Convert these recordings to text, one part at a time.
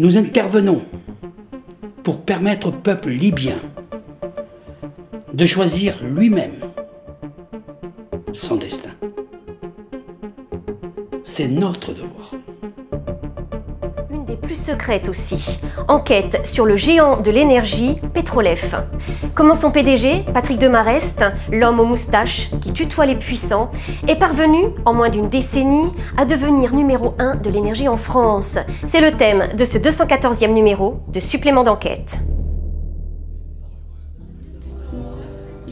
Nous intervenons pour permettre au peuple libyen de choisir lui-même son destin. C'est notre devoir. Une des plus secrètes aussi. Enquête sur le géant de l'énergie, Petrolef. Comment son PDG, Patrick Demarest, l'homme aux moustaches tutoie les puissants, est parvenu, en moins d'une décennie, à devenir numéro 1 de l'énergie en France. C'est le thème de ce 214e numéro de supplément d'enquête.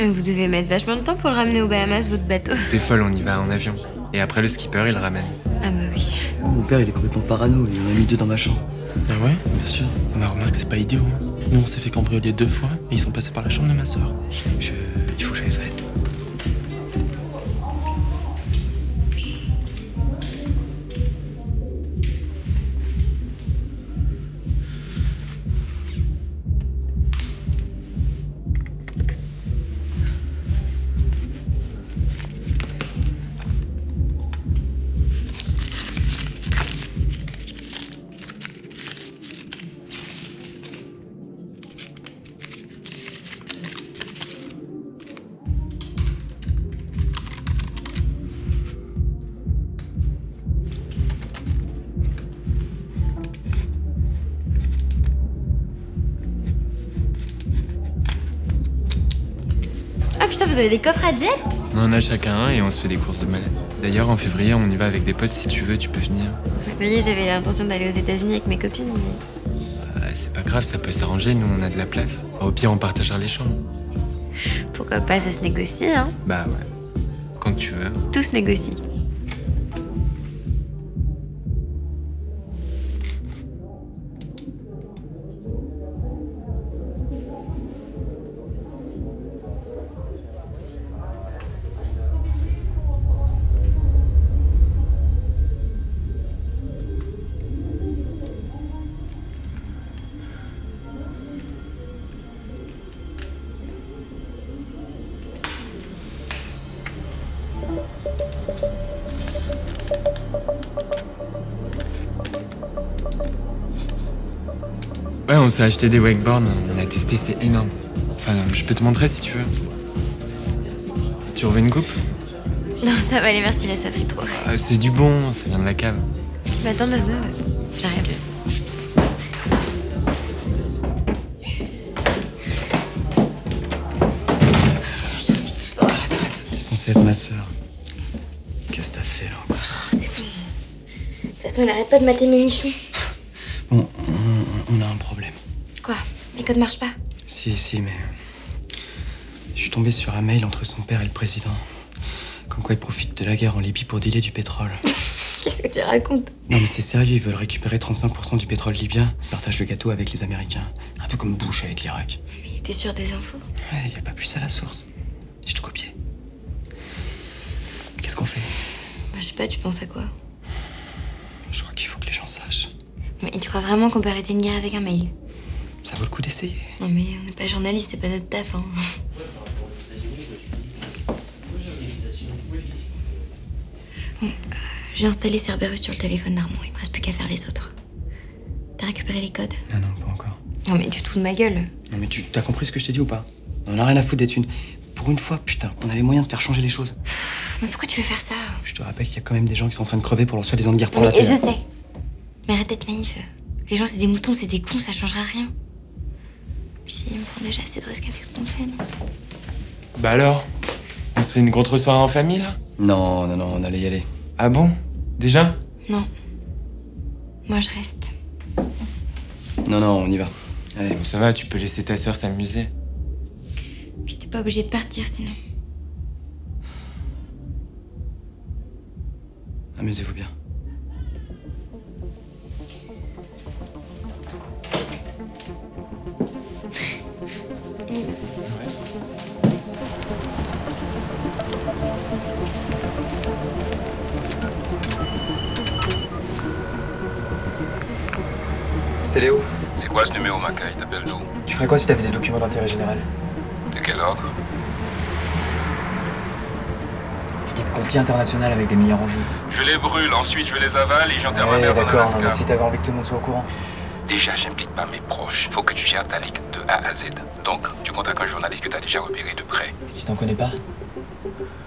Vous devez mettre vachement de temps pour le ramener aux Bahamas, votre bateau. T'es folle, on y va en avion. Et après, le skipper, il le ramène. Ah bah oui. Mon père, il est complètement parano, il en a mis deux dans ma chambre. Ah ouais? Bien sûr. Ma remarque, c'est pas idiot. hein. Nous, on s'est fait cambrioler deux fois et ils sont passés par la chambre de ma soeur. Je... Il faut que j'aille putain, vous avez des coffres à jet On en a chacun un et on se fait des courses de malade. D'ailleurs, en février, on y va avec des potes. Si tu veux, tu peux venir. Vous voyez, j'avais l'intention d'aller aux États-Unis avec mes copines, mais. Ah, c'est pas grave, ça peut s'arranger. Nous, on a de la place. Au pire, on partagera les chambres. Pourquoi pas, ça se négocie, hein Bah ouais. Quand tu veux. Tout se négocie. On s'est acheté des wakeboards. On a testé, c'est énorme. Enfin, je peux te montrer si tu veux. Tu veux une coupe? Non, ça va aller, merci, là, ça fait trop. Ah, C'est du bon, ça vient de la cave. Tu m'attends deux secondes J'arrive. Elle est censée être ma sœur. Qu'est-ce que t'as fait là? Encore Oh, c'est bon. De toute façon, il arrête pas de mater mes nichons. Bon, on, on a un problème. Quoi Les codes marchent pas Si, si, mais. Je suis tombé sur un mail entre son père et le président. Comme quoi ils profitent de la guerre en Libye pour dealer du pétrole. Qu'est-ce que tu racontes? Non, mais c'est sérieux, ils veulent récupérer 35% du pétrole libyen. Ils se partagent le gâteau avec les Américains. Un peu comme Bush avec l'Irak. Mais t'es sûr des infos? Ouais, y a pas plus à la source. Je te copiais. Qu'est-ce qu'on fait? Bah, je sais pas, tu penses à quoi? Je crois qu'il faut que les gens sachent. Mais tu crois vraiment qu'on peut arrêter une guerre avec un mail? Ça vaut le coup d'essayer. Non, mais on n'est pas journaliste, c'est pas notre taf, hein. Bon, euh, j'ai installé Cerberus sur le téléphone d'Armand, il me reste plus qu'à faire les autres. T'as récupéré les codes? Ah non, pas encore. Non, mais tu te fous de ma gueule. Non, mais tu t'as compris ce que je t'ai dit ou pas? On a rien à foutre des thunes. Pour une fois, putain, on a les moyens de faire changer les choses. Mais pourquoi tu veux faire ça? Je te rappelle qu'il y a quand même des gens qui sont en train de crever pour leur soi-disant guerre pour Mais la paix. je sais. Mais arrête d'être naïf. Les gens, c'est des moutons, c'est des cons, ça changera rien. Puis on prend déjà assez de risques avec ce qu'on fait, non Bah alors On se fait une grosse soirée en famille, là? Non, non, non, on allait y aller. Ah bon? Déjà? Non. Moi, je reste. Non, non, on y va. Allez, Bon, ça va, tu peux laisser ta sœur s'amuser. Puis t'es pas obligé de partir sinon. amusez-vous bien. C'est Léo. C'est quoi ce numéro, Macaille? T'appelles d'où? Tu ferais quoi si t'avais des documents d'intérêt général? De quel ordre? Du type conflit international avec des milliards en jeu. Je les brûle, ensuite je les avale et j'enterre ma Ouais, mère d'accord, mais si t'avais envie que tout le monde soit au courant. Déjà, j'implique pas mes proches. Faut que tu gères ta ligue de A à Z. Donc, tu contactes un journaliste que t'as déjà repéré de près. Si t'en connais pas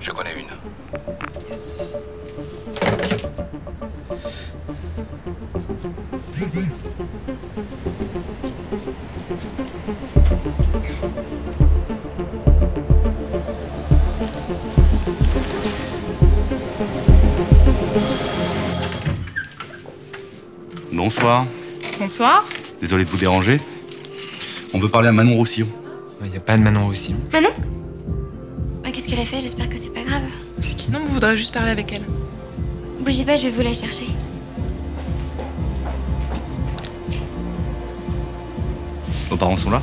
Je connais une. Yes. Bonsoir. Bonsoir. Désolé de vous déranger. On veut parler à Manon Roussillon. Il n'y a pas de Manon aussi. Manon Ah, Qu'est-ce qu'elle a fait J'espère que c'est pas grave. C'est qui Non, vous voudrez juste parler avec elle. Bougez pas, je vais vous la chercher. Vos parents sont là?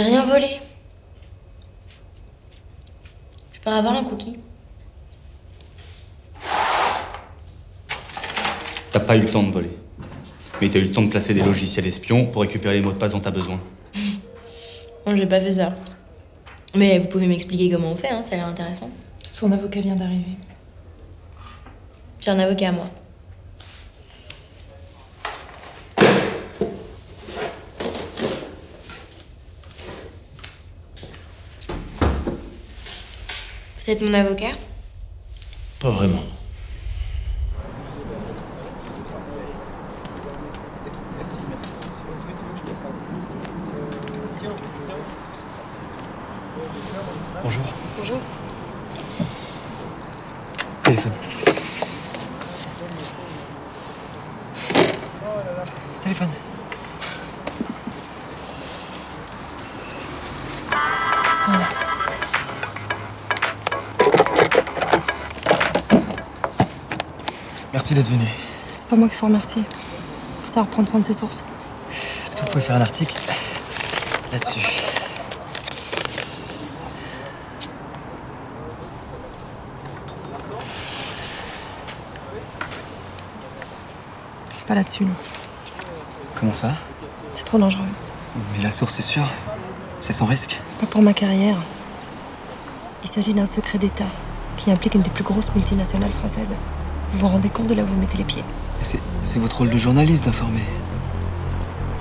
J'ai rien volé. Je peux avoir un cookie T'as pas eu le temps de voler. Mais t'as eu le temps de placer des logiciels espions pour récupérer les mots de passe dont t'as besoin. Non, j'ai pas fait ça. Mais vous pouvez m'expliquer comment on fait, hein, ça a l'air intéressant. Son avocat vient d'arriver. J'ai un avocat à moi. Vous êtes mon avocat? Pas vraiment. D'être venu. C'est pas moi qu'il faut remercier. Faut savoir prendre soin de ses sources. Est-ce que vous pouvez faire un article là-dessus? Pas là-dessus, non. Comment ça? C'est trop dangereux. Mais la source est sûre. C'est sans risque. Pas pour ma carrière. Il s'agit d'un secret d'État qui implique une des plus grosses multinationales françaises. Vous vous rendez compte de là où vous mettez les pieds C'est votre rôle de journaliste d'informer.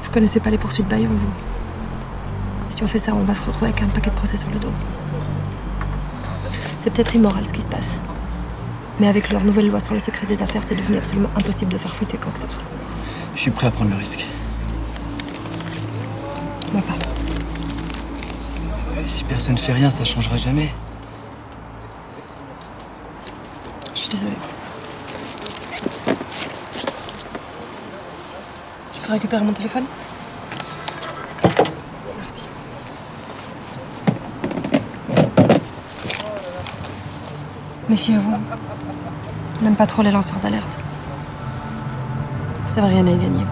Vous connaissez pas les poursuites Bayon, vous Si on fait ça, on va se retrouver avec un paquet de procès sur le dos. C'est peut-être immoral ce qui se passe. Mais avec leur nouvelle loi sur le secret des affaires, c'est devenu absolument impossible de faire fuiter quoi que ce soit. Je suis prêt à prendre le risque. Moi pas. Si personne fait rien, ça changera jamais. Je suis désolée. Peux récupérer mon téléphone Merci. Méfiez-vous. N'aime pas trop les lanceurs d'alerte. Vous savez rien à y gagner.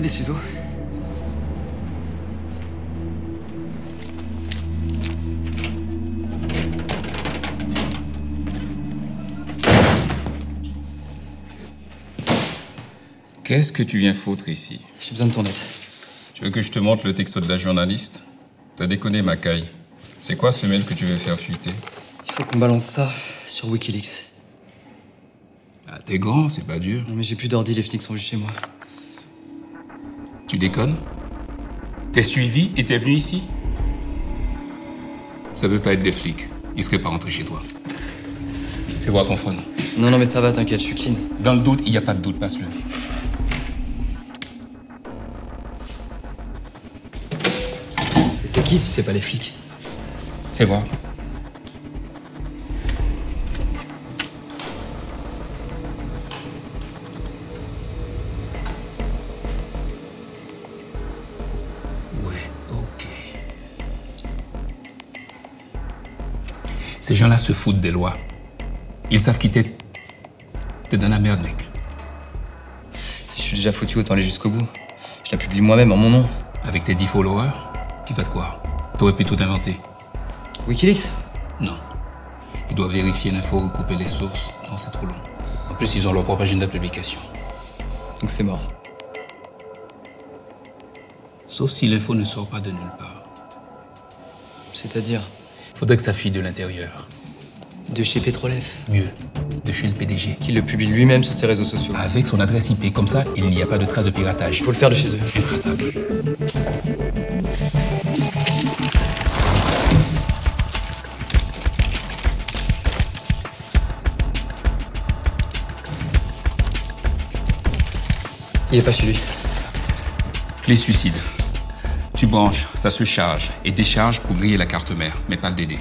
Des ciseaux Qu'est-ce que tu viens foutre ici? J'ai besoin de ton aide. Tu veux que je te montre le texto de la journaliste? T'as déconné, Macaille. C'est quoi ce mail que tu veux faire fuiter? Il faut qu'on balance ça sur Wikileaks. Ah, t'es grand, c'est pas dur. Non mais j'ai plus d'ordi, les flics sont venus chez moi. Tu déconnes? T'es suivi et t'es venu ici? Ça peut pas être des flics. Ils seraient pas rentrés chez toi. Fais voir ton phone. Non, non mais ça va, t'inquiète, je suis clean. Dans le doute, il n'y a pas de doute, passe-le. Et c'est qui si c'est pas les flics? Fais voir. Ces gens-là se foutent des lois. Ils savent qui t'es. T'es dans la merde, mec. Si je suis déjà foutu, autant aller jusqu'au bout. Je la publie moi-même en mon nom. Avec tes 10 followers, qui va de quoi T'aurais pu tout inventer. Wikileaks? Non. Ils doivent vérifier l'info, recouper les sources. Non, c'est trop long. En plus, ils ont leur propre agenda de publication. Donc c'est mort. Sauf si l'info ne sort pas de nulle part. C'est-à-dire? Faudrait que ça file de l'intérieur. De chez Petrolef Mieux, de chez le PDG. Qui le publie lui-même sur ses réseaux sociaux. Avec son adresse IP, comme ça, il n'y a pas de trace de piratage. Faut le faire de chez eux. Intraçable. Il est pas chez lui. Clé suicide. Tu branches, ça se charge et décharge pour griller la carte mère, mais pas le DD.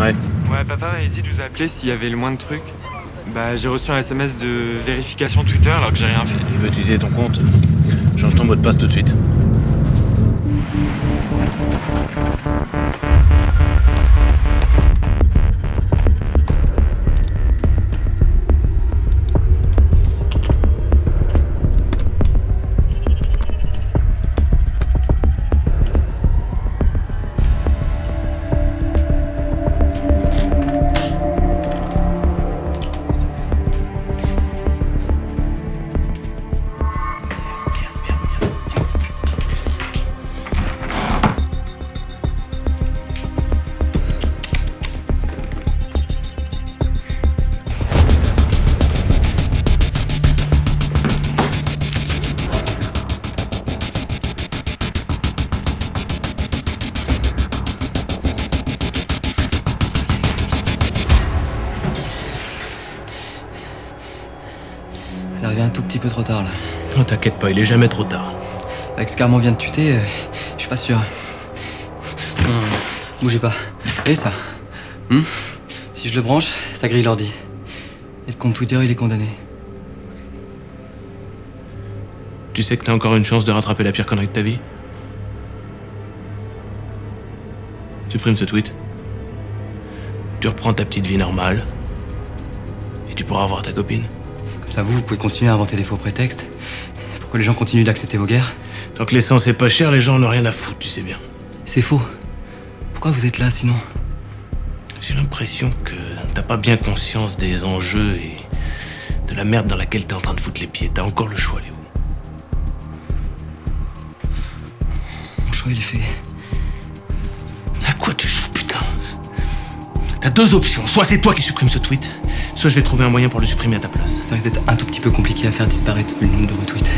Ouais. Ouais, papa m'avait dit de vous appeler s'il y avait le moins de trucs. Bah, j'ai reçu un SMS de vérification Twitter alors que j'ai rien fait. Il veut utiliser ton compte? Change ton mot de passe tout de suite. Peu trop tard là. Oh, t'inquiète pas, il est jamais trop tard. Avec ce qu'Armand vient de tuter, euh, je suis pas sûr. Bougez pas. Et ça Hum Si je le branche, ça grille l'ordi. Et le compte Twitter, il est condamné. Tu sais que t'as encore une chance de rattraper la pire connerie de ta vie? Supprime ce tweet. Tu reprends ta petite vie normale. Et tu pourras revoir ta copine. Comme ça, vous, vous pouvez continuer à inventer des faux prétextes. Pourquoi les gens continuent d'accepter vos guerres Tant que l'essence est pas chère, les gens n'ont rien à foutre, tu sais bien. C'est faux. Pourquoi vous êtes là sinon J'ai l'impression que t'as pas bien conscience des enjeux et de la merde dans laquelle t'es en train de foutre les pieds. T'as encore le choix, Léo. Mon choix, il est fait. À quoi tu joues, putain? T'as deux options. Soit c'est toi qui supprimes ce tweet, soit je vais trouver un moyen pour le supprimer à ta place. Ça risque d'être un tout petit peu compliqué à faire disparaître vu le nombre de retweets.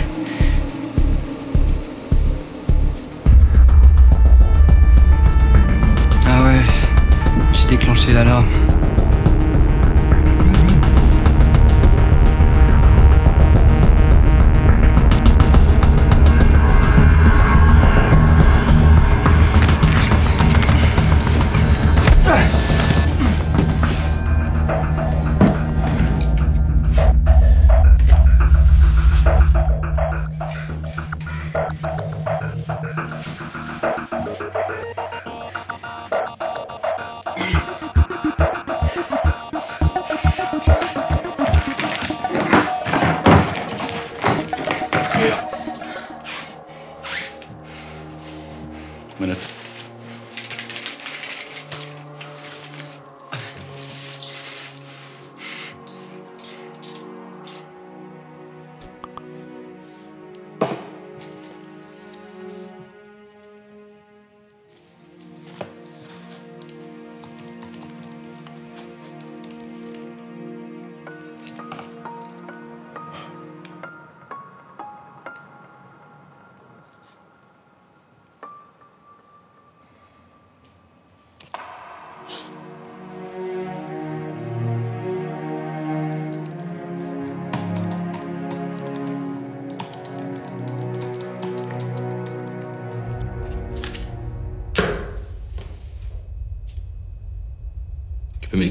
Ah ouais, j'ai déclenché l'alarme.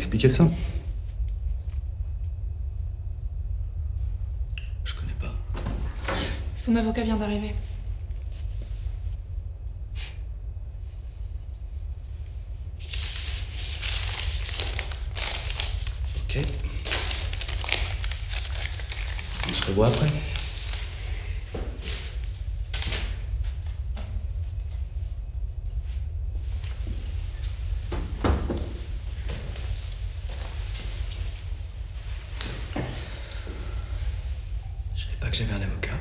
Peux m'expliquer ça Je connais pas. Son avocat vient d'arriver. Ok. On se revoit après Je savais pas que j'avais un avocat.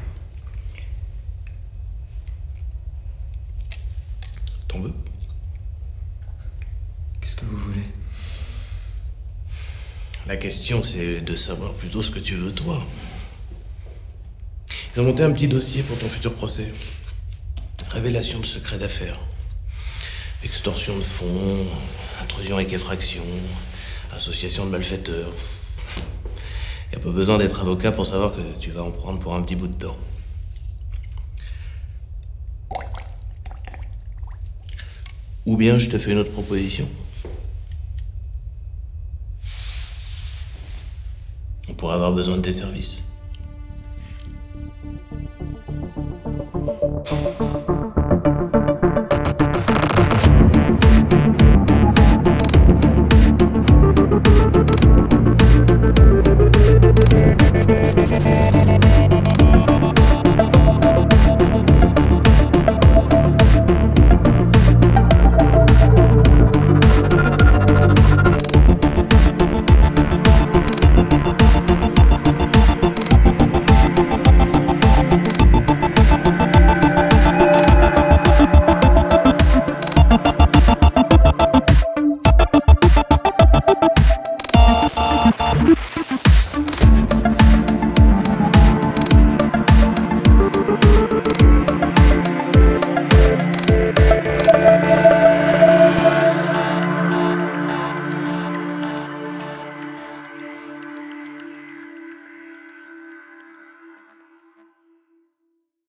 T'en veux Qu'est-ce que vous voulez La c'est de savoir plutôt ce que tu veux, toi. Ils ont monté un petit dossier pour ton futur procès. Révélation de secret d'affaires. Extorsion de fonds, intrusion avec effraction, association de malfaiteurs. Y a pas besoin d'être avocat pour savoir que tu vas en prendre pour un petit bout de dent. Ou bien je te fais une autre proposition. Pourrait avoir besoin de tes services.